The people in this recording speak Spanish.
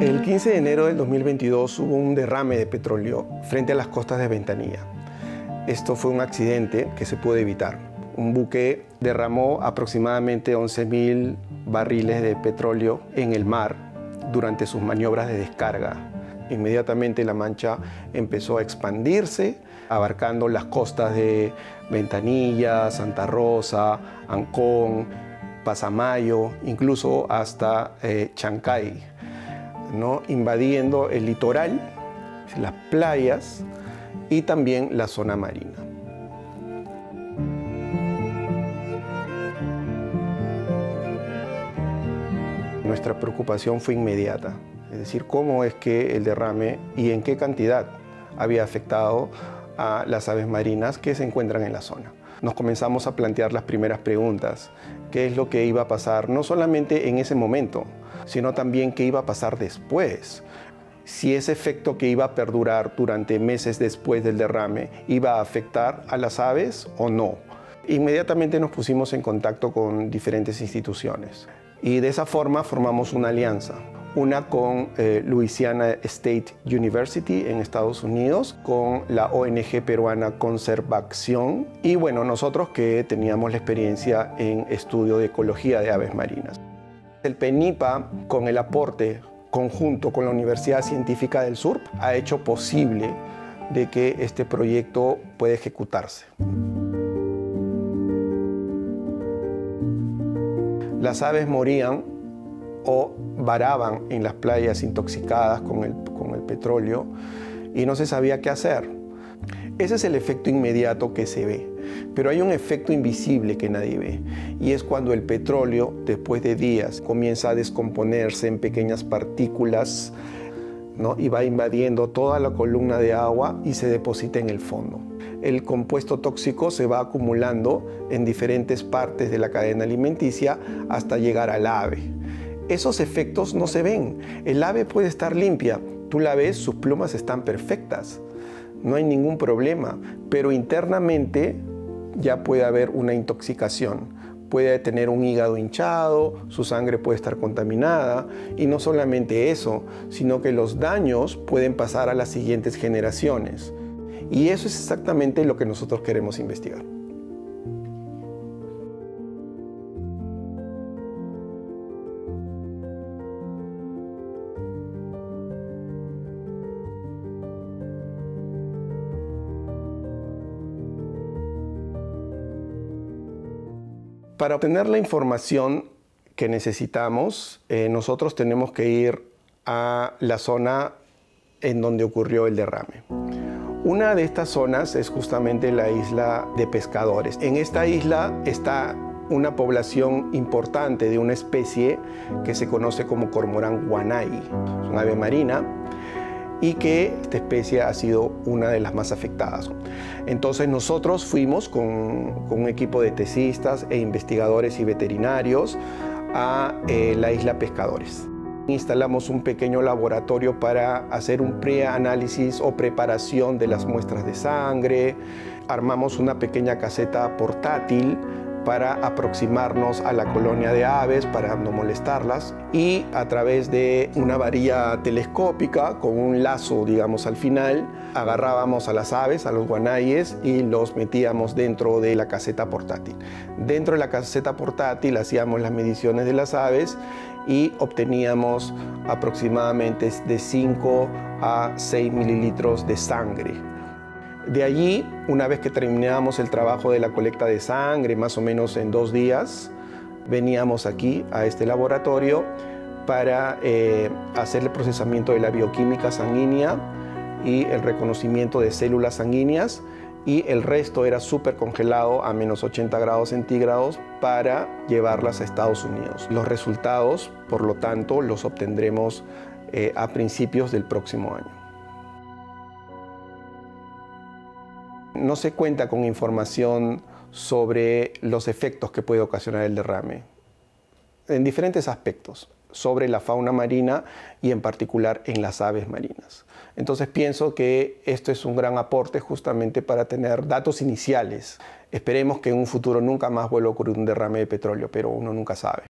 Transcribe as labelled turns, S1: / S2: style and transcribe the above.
S1: El 15 de enero del 2022 hubo un derrame de petróleo frente a las costas de Ventanilla. Esto fue un accidente que se pudo evitar. Un buque derramó aproximadamente 11.000 barriles de petróleo en el mar durante sus maniobras de descarga. Inmediatamente la mancha empezó a expandirse, abarcando las costas de Ventanilla, Santa Rosa, Ancón, Pasamayo, incluso hasta eh, Chancay, ¿no? invadiendo el litoral, las playas y también la zona marina. Nuestra preocupación fue inmediata, es decir, cómo es que el derrame y en qué cantidad había afectado a las aves marinas que se encuentran en la zona. Nos comenzamos a plantear las primeras preguntas, qué es lo que iba a pasar no solamente en ese momento, sino también qué iba a pasar después. Si ese efecto que iba a perdurar durante meses después del derrame iba a afectar a las aves o no. Inmediatamente nos pusimos en contacto con diferentes instituciones y de esa forma formamos una alianza una con eh, Louisiana State University en Estados Unidos, con la ONG peruana Conservación y bueno, nosotros que teníamos la experiencia en estudio de ecología de aves marinas. El PENIPA, con el aporte conjunto con la Universidad Científica del Sur, ha hecho posible de que este proyecto pueda ejecutarse. Las aves morían o varaban en las playas intoxicadas con el, con el petróleo y no se sabía qué hacer. Ese es el efecto inmediato que se ve, pero hay un efecto invisible que nadie ve y es cuando el petróleo, después de días, comienza a descomponerse en pequeñas partículas ¿no? y va invadiendo toda la columna de agua y se deposita en el fondo. El compuesto tóxico se va acumulando en diferentes partes de la cadena alimenticia hasta llegar al ave esos efectos no se ven. El ave puede estar limpia, tú la ves, sus plumas están perfectas, no hay ningún problema, pero internamente ya puede haber una intoxicación. Puede tener un hígado hinchado, su sangre puede estar contaminada y no solamente eso, sino que los daños pueden pasar a las siguientes generaciones. Y eso es exactamente lo que nosotros queremos investigar. Para obtener la información que necesitamos, eh, nosotros tenemos que ir a la zona en donde ocurrió el derrame. Una de estas zonas es justamente la isla de pescadores. En esta isla está una población importante de una especie que se conoce como cormorán guanay. Es una ave marina y que esta especie ha sido una de las más afectadas. Entonces nosotros fuimos con, un equipo de tesistas e investigadores y veterinarios a eh, la isla Pescadores. Instalamos un pequeño laboratorio para hacer un preanálisis o preparación de las muestras de sangre. Armamos una pequeña caseta portátil para aproximarnos a la colonia de aves, para no molestarlas, y a través de una varilla telescópica con un lazo, digamos, al final, agarrábamos a las aves, a los guanayes, y los metíamos dentro de la caseta portátil. Dentro de la caseta portátil hacíamos las mediciones de las aves y obteníamos aproximadamente de 5 a 6 mililitros de sangre de allí, una vez que terminábamos el trabajo de la colecta de sangre, más o menos en dos días, veníamos aquí a este laboratorio para eh, hacer el procesamiento de la bioquímica sanguínea y el reconocimiento de células sanguíneas y el resto era súper congelado a menos 80 grados centígrados para llevarlas a Estados Unidos. Los resultados, por lo tanto, los obtendremos eh, a principios del próximo año. No se cuenta con información sobre los efectos que puede ocasionar el derrame, en diferentes aspectos, sobre la fauna marina y en particular en las aves marinas. Entonces pienso que esto es un gran aporte justamente para tener datos iniciales Esperemos que en un futuro nunca más vuelva a ocurrir un derrame de petróleo, pero uno nunca sabe.